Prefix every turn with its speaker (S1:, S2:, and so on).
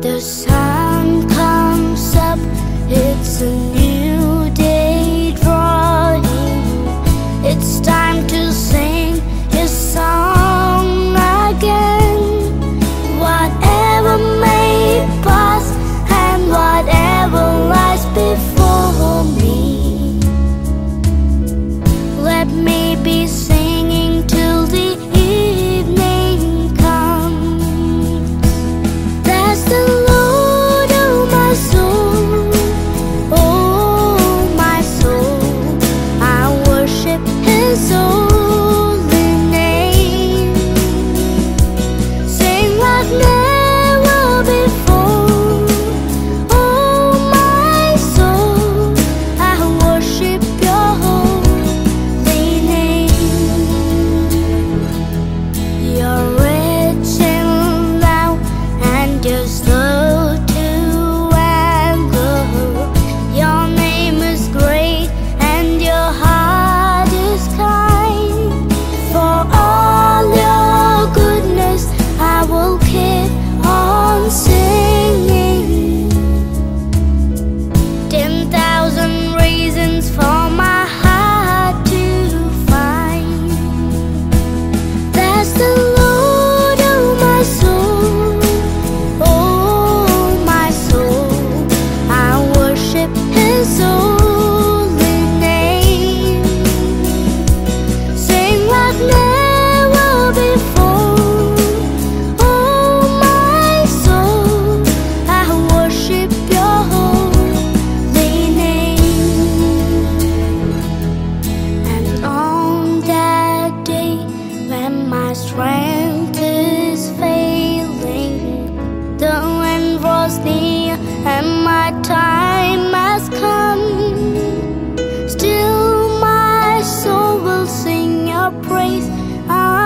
S1: The sun comes up, it's a new day. It's time to sing his song again. Whatever may pass and whatever lies before me, let me be. praise. I